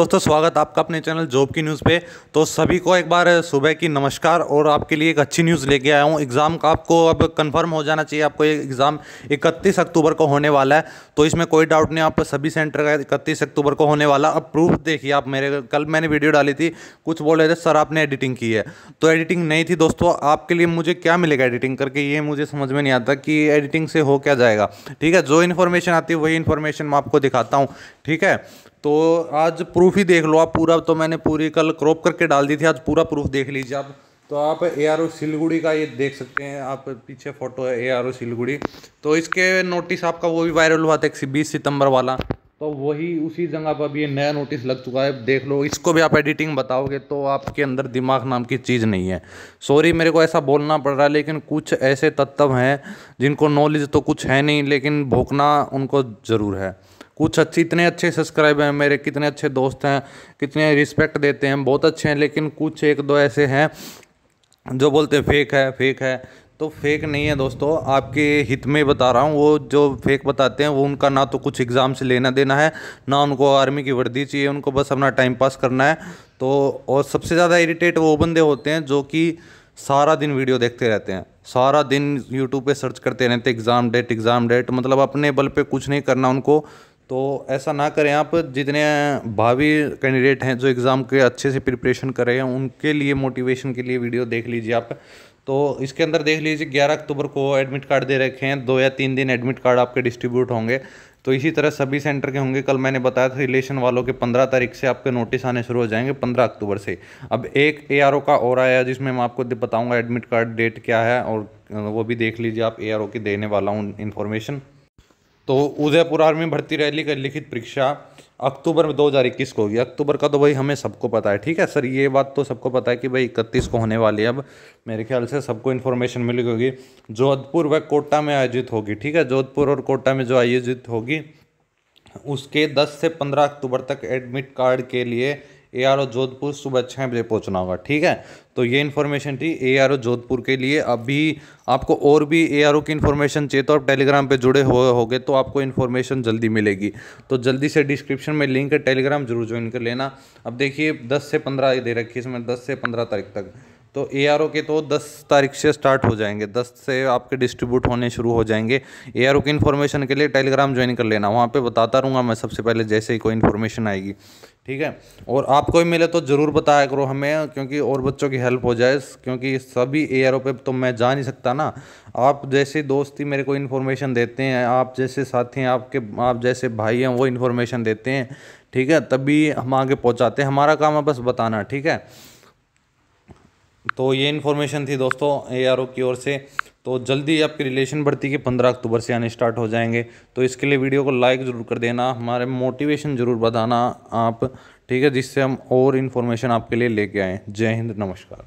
दोस्तों, स्वागत आपका अपने चैनल जॉब की न्यूज़ पे। तो सभी को एक बार सुबह की नमस्कार और आपके लिए एक अच्छी न्यूज़ लेके आया हूँ। एग्ज़ाम का आपको अब कंफर्म हो जाना चाहिए। आपको ये एग्ज़ाम 31 अक्टूबर को होने वाला है। तो इसमें कोई डाउट नहीं, आप सभी सेंटर का इकतीस अक्टूबर को होने वाला। अब प्रूफ देखिए आप मेरे, कल मैंने वीडियो डाली थी, कुछ बोल रहे थे, सर, आपने एडिटिंग की है। तो एडिटिंग नहीं थी दोस्तों, आपके लिए मुझे क्या मिलेगा एडिटिंग करके, ये मुझे समझ में नहीं आता कि एडिटिंग से हो क्या जाएगा। ठीक है, जो इन्फॉर्मेशन आती है, वही इन्फॉर्मेशन मैं आपको दिखाता हूँ। ठीक है तो आज प्रूफ ही देख लो, आप पूरा तो मैंने पूरी कल क्रॉप करके डाल दी थी, आज पूरा प्रूफ देख लीजिए आप। तो आप ए आर ओ सिलगुड़ी का ये देख सकते हैं, आप पीछे फ़ोटो है ए आर ओ सिलगुड़ी। तो इसके नोटिस आपका वो भी वायरल हुआ था एक बीस सितंबर वाला। तो वही उसी जगह पर भी ये नया नोटिस लग चुका है, देख लो, इसको भी आप एडिटिंग बताओगे तो आपके अंदर दिमाग नाम की चीज़ नहीं है। सॉरी मेरे को ऐसा बोलना पड़ रहा है, लेकिन कुछ ऐसे तत्व हैं जिनको नॉलेज तो कुछ है नहीं, लेकिन भोंकना उनको ज़रूर है। कुछ अच्छे, इतने अच्छे सब्सक्राइबर हैं मेरे, कितने अच्छे दोस्त हैं, कितने रिस्पेक्ट देते हैं, बहुत अच्छे हैं, लेकिन कुछ एक दो ऐसे हैं जो बोलते हैं, फेक है फेक है। तो फेक नहीं है दोस्तों, आपके हित में बता रहा हूँ, वो जो फेक बताते हैं, वो उनका ना तो कुछ एग्ज़ाम से लेना देना है, ना उनको आर्मी की वर्दी चाहिए, उनको बस अपना टाइम पास करना है। तो और सबसे ज़्यादा इरिटेट वो बंदे होते हैं, जो कि सारा दिन वीडियो देखते रहते हैं, सारा दिन यूट्यूब पे सर्च करते रहते एग्ज़ाम डेट एग्ज़ाम डेट मतलब अपने बल पे कुछ नहीं करना उनको तो ऐसा ना करें आप, जितने भावी कैंडिडेट हैं जो एग्ज़ाम के अच्छे से प्रिपरेशन कर रहे हैं, उनके लिए मोटिवेशन के लिए वीडियो देख लीजिए आप। तो इसके अंदर देख लीजिए, ग्यारह अक्टूबर को एडमिट कार्ड दे रखे हैं, दो या तीन दिन एडमिट कार्ड आपके डिस्ट्रीब्यूट होंगे। तो इसी तरह सभी सेंटर के होंगे। कल मैंने बताया था रिलेशन वालों के पंद्रह तारीख से आपके नोटिस आने शुरू हो जाएँगे पंद्रह अक्टूबर से। अब एक एआरओ का और आया जिसमें मैं आपको बताऊँगा एडमिट कार्ड डेट क्या है, और वो भी देख लीजिए आप ए की देने वाला हूँ इन्फॉर्मेशन तो उदयपुर आर्मी भर्ती रैली का लिखित परीक्षा अक्टूबर में 2021 को होगी। अक्टूबर का तो भाई हमें सबको पता है, ठीक है? सर, ये बात तो सबको पता है कि भाई इकतीस को होने वाली है। अब मेरे ख्याल से सबको इन्फॉर्मेशन मिल होगी। जोधपुर व कोटा में आयोजित होगी, ठीक है? जोधपुर और कोटा में जो आयोजित होगी, उसके 10 से 15 अक्टूबर तक एडमिट कार्ड के लिए ए आर ओ जोधपुर सुबह छः बजे पहुँचना होगा, ठीक है? तो ये इन्फॉर्मेशन थी ए आर ओ जोधपुर के लिए। अभी आपको और भी ए आर ओ की इन्फॉर्मेशन चाहिए तो आप टेलीग्राम पे जुड़े हुए होगे तो आपको इन्फॉर्मेशन जल्दी मिलेगी। तो जल्दी से डिस्क्रिप्शन में लिंक है टेलीग्राम ज़रूर ज्वाइन कर लेना। अब देखिए, दस से पंद्रह दे रखी है इसमें, दस से पंद्रह तारीख तक। तो ए आर ओ के तो 10 तारीख से स्टार्ट हो जाएँगे। 10 से आपके डिस्ट्रीब्यूट होने शुरू हो जाएँगे। ए आर ओ की इन्फॉर्मेशन के लिए टेलीग्राम ज्वाइन कर लेना। वहाँ पे बताता रहूँगा मैं सबसे पहले जैसे ही कोई इन्फॉर्मेशन आएगी। ठीक है? और आपको भी मिले तो ज़रूर बताया करो हमें, क्योंकि और बच्चों की हेल्प हो जाए, क्योंकि सभी ए आर ओ पे तो मैं जा नहीं सकता ना। आप जैसे दोस्ती मेरे को इन्फॉर्मेशन देते हैं, आप जैसे साथी हैं, आपके, आप जैसे भाई हैं, वो इन्फॉर्मेशन देते हैं। ठीक है? तभी हम आगे पहुँचाते हैं। हमारा काम है बस बताना। ठीक है? तो ये इन्फॉर्मेशन थी दोस्तों एआरओ की ओर से। तो जल्दी आपकी रिलेशन बढ़ती के पंद्रह अक्टूबर से आने स्टार्ट हो जाएँगे। तो इसके लिए वीडियो को लाइक ज़रूर कर देना। हमारे मोटिवेशन ज़रूर बताना आप। ठीक है, जिससे हम और इन्फॉर्मेशन आपके लिए लेके आएँ। जय हिंद, नमस्कार।